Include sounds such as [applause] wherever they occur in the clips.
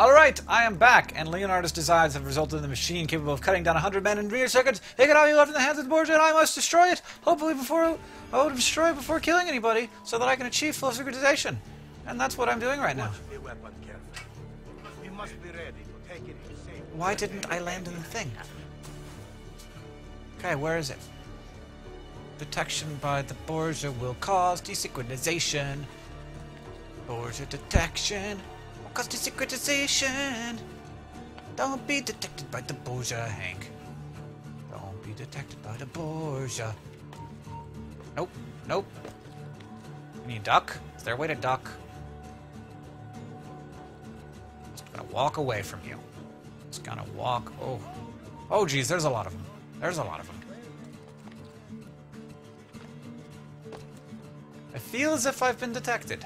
Alright, I am back, and Leonardo's designs have resulted in a machine capable of cutting down 100 men in mere seconds. It cannot be left in the hands of the Borgia, and I must destroy it. Hopefully before... I will destroy it before killing anybody, so that I can achieve full synchronization. And that's what I'm doing right now. Watch the weapon carefully. We must be ready to take it to safety. Why didn't I land in the thing? Okay, where is it? Detection by the Borgia will cause desynchronization. Borgia detection cause desynchronization. Don't be detected by the Borgia, Hank. Don't be detected by the Borgia. Nope, nope. Can you duck? Is there a way to duck? Just gonna walk away from you. Just gonna walk. Oh, oh, geez. There's a lot of them. There's a lot of them. I feel as if I've been detected.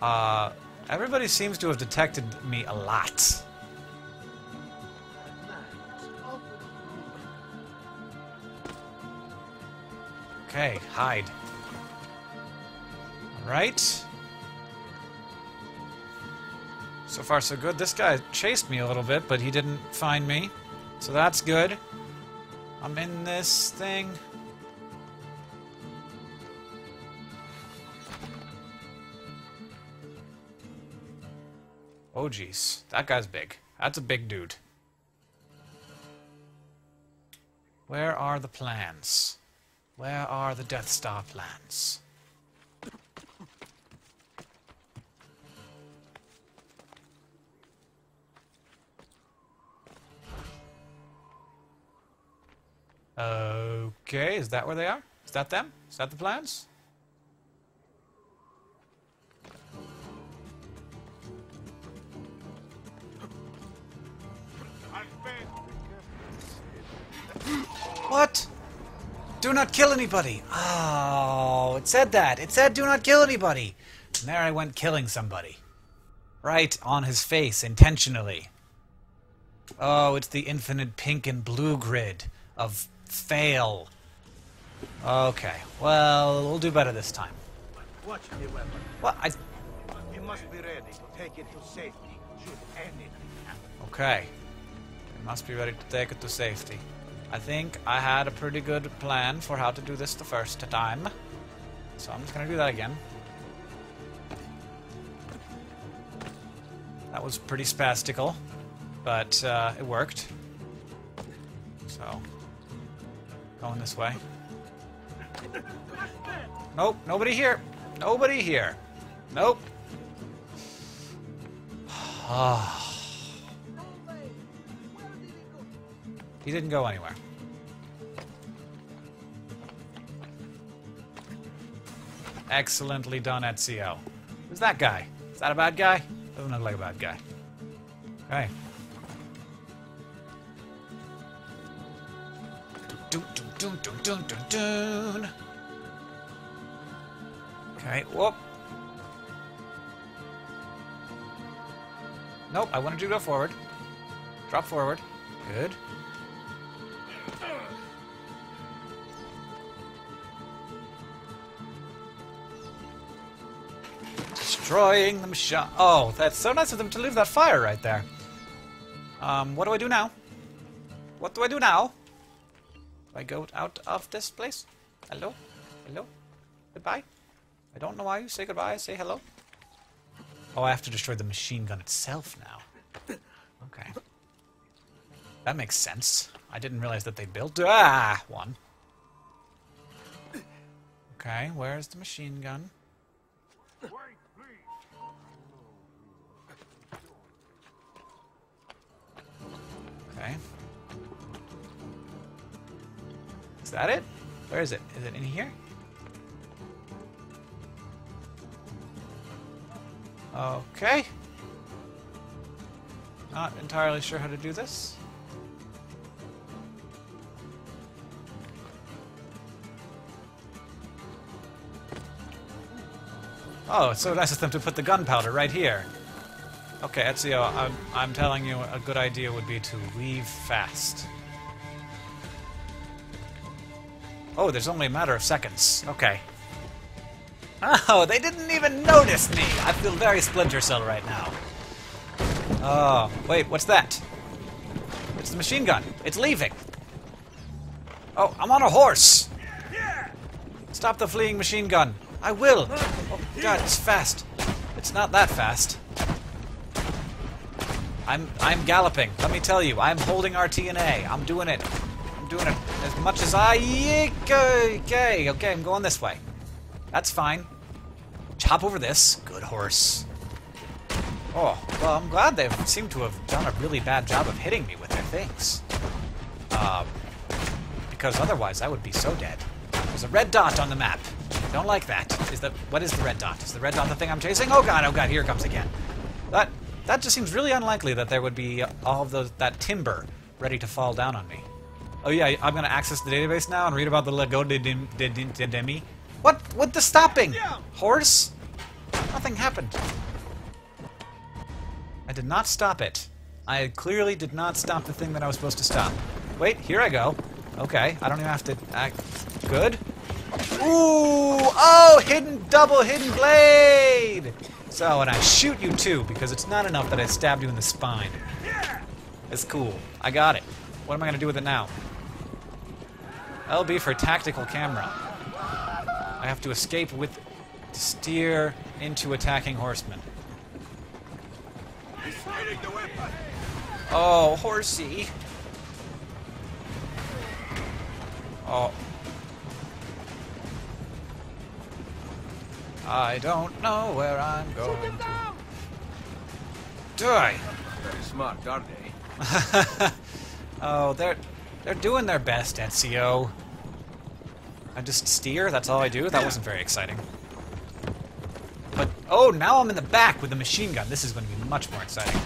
Uh, everybody seems to have detected me a lot. Okay, hide. Alright. So far, so good. This guy chased me a little bit, but he didn't find me. So that's good. I'm in this thing. Oh, jeez. That guy's big. That's a big dude. Where are the plans? Where are the Death Star plans? Okay, is that where they are? Is that them? Is that the plans? What? Do not kill anybody. Oh, it said that. It said do not kill anybody. And there I went killing somebody. Right on his face, intentionally. Oh, it's the infinite pink and blue grid of fail. Okay, well, we'll do better this time. Watch the weapon. What? I... We must be ready to take it to safety should anything happen. Okay. We must be ready to take it to safety. I think I had a pretty good plan for how to do this the first time. So I'm just gonna do that again. That was pretty spastical, but uh, it worked. So, going this way. Nope, nobody here. Nobody here. Nope. [sighs] Ah. He didn't go anywhere. Excellently done, Ezio. Who's that guy? Is that a bad guy? Doesn't look like a bad guy. Okay. Okay, whoop. Nope, I wanted to go forward. Drop forward. Good. Destroying the machine. Oh, that's so nice of them to leave that fire right there. Um, what do I do now? What do I do now? Do I go out of this place? Hello? Hello? Goodbye? I don't know why you say goodbye, I say hello. Oh, I have to destroy the machine gun itself now. Okay. That makes sense. I didn't realize that they built... Ah! One. Okay, where's the machine gun? Okay. Is that it? Where is it? Is it in here? Okay. Not entirely sure how to do this. Oh, it's so nice of them to put the gunpowder right here. Okay, Ezio, I'm, I'm telling you a good idea would be to leave fast. Oh, there's only a matter of seconds. Okay. Oh, they didn't even notice me! I feel very Splinter Cell right now. Oh, wait, what's that? It's the machine gun. It's leaving. Oh, I'm on a horse! Stop the fleeing machine gun. I will! Oh, God, it's fast. It's not that fast. I'm I'm galloping. Let me tell you, I'm holding RT and A. I'm doing it. I'm doing it as much as I okay. Okay, I'm going this way. That's fine. Chop over this. Good horse. Oh, well, I'm glad they seem to have done a really bad job of hitting me with their things. Um, because otherwise I would be so dead. There's a red dot on the map. Don't like that. Is the what is the red dot? Is the red dot the thing I'm chasing? Oh god, oh god, here comes again. That that just seems really unlikely that there would be all of those that timber ready to fall down on me. Oh yeah, I'm gonna access the database now and read about the Lego de, de, de, de Demi. What? What the stopping? Horse? Nothing happened. I did not stop it. I clearly did not stop the thing that I was supposed to stop. Wait, here I go. Okay, I don't even have to act good. Ooh! Oh, hidden double hidden blade! So, and I shoot you too, because it's not enough that I stabbed you in the spine. It's cool. I got it. What am I gonna do with it now? LB for tactical camera. I have to escape with to steer into attacking horsemen. Oh, horsey. Oh. I don't know where I'm going Do I? Very smart, aren't they? [laughs] oh, they're they're doing their best, Ezio. I just steer, that's all I do? That wasn't very exciting. But, oh, now I'm in the back with the machine gun. This is going to be much more exciting.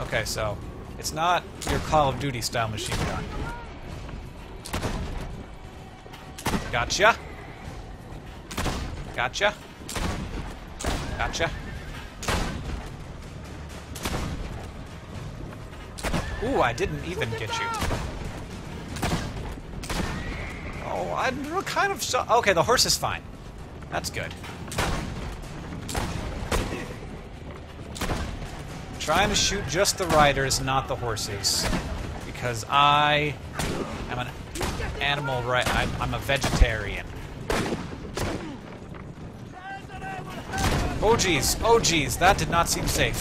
Okay, so, it's not your Call of Duty style machine gun. Gotcha. Gotcha. Gotcha. Ooh, I didn't even get you. Oh, I'm kind of so okay. The horse is fine. That's good. Trying to shoot just the riders, not the horses, because I am an animal. Right, I'm, I'm a vegetarian. Oh geez, oh geez, that did not seem safe.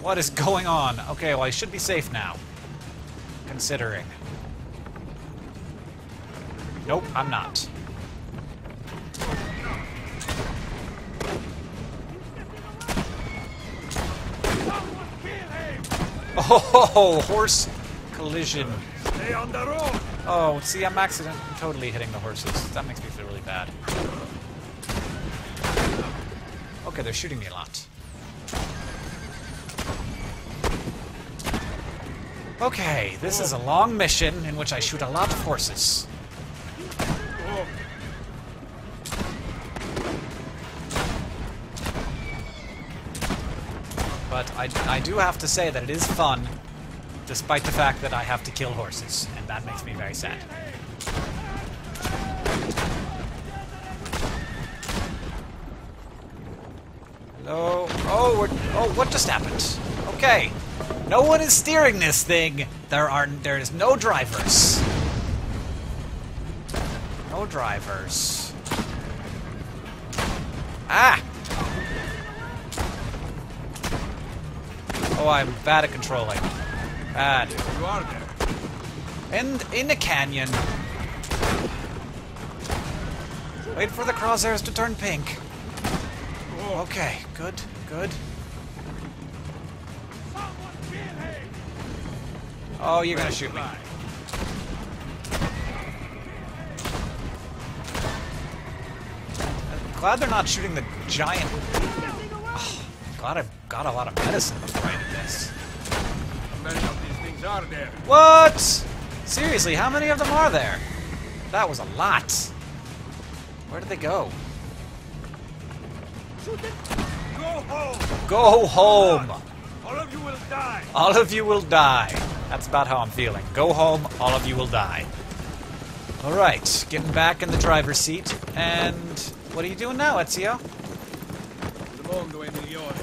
What is going on? Okay, well I should be safe now. Considering. Nope, I'm not. Oh, [laughs] horse collision. Stay on the road! Oh, see, I'm accident I'm totally hitting the horses. That makes me feel really bad. Okay, they're shooting me a lot. Okay, this is a long mission in which I shoot a lot of horses. But I, I do have to say that it is fun, despite the fact that I have to kill horses, and that makes me very sad. Hello? Oh, we're, oh, what just happened? Okay. No one is steering this thing. There are there is no drivers. No drivers. Ah! Oh, I'm bad at controlling. You are there. And in the canyon. Wait for the crosshairs to turn pink. Oh, okay, good, good. Oh, you're gonna shoot me. I'm glad they're not shooting the giant. Oh, glad I've got a lot of medicine before I did this. What? Seriously, how many of them are there? That was a lot. Where did they go? Go home! Go home. All of you will die! All of you will die. That's about how I'm feeling. Go home, all of you will die. Alright, getting back in the driver's seat. And what are you doing now, Ezio?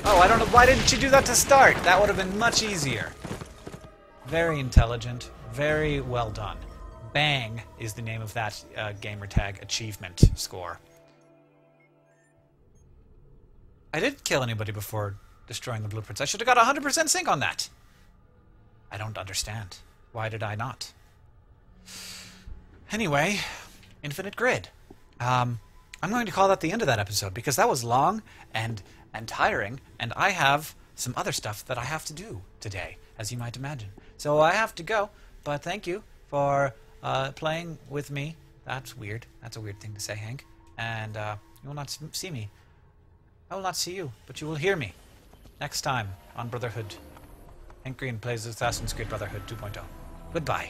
Oh, I don't know. Why didn't you do that to start? That would have been much easier. Very intelligent. Very well done. Bang is the name of that uh, gamertag achievement score. I didn't kill anybody before destroying the blueprints. I should have got 100% sync on that. I don't understand. Why did I not? Anyway, Infinite Grid. Um, I'm going to call that the end of that episode because that was long and and tiring, and I have some other stuff that I have to do today, as you might imagine. So I have to go. But thank you for uh, playing with me. That's weird. That's a weird thing to say, Hank. And uh, you will not see me. I will not see you, but you will hear me next time on Brotherhood. Hank Green plays Assassin's Creed Brotherhood 2.0. Goodbye.